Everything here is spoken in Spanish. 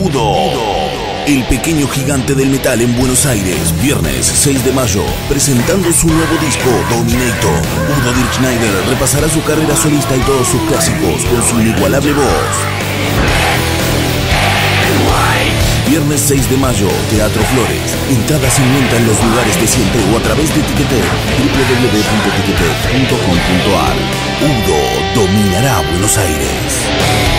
Udo. El pequeño gigante del metal en Buenos Aires, viernes 6 de mayo, presentando su nuevo disco, Dominator. Udo Dirk Schneider repasará su carrera solista y todos sus clásicos con su inigualable voz. Viernes 6 de mayo, Teatro Flores. Entradas en venta en los lugares de siempre o a través de Ticketek, www.ticketek.com.ar. Udo dominará Buenos Aires.